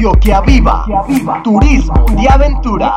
Antioquia Viva, turismo de aventura.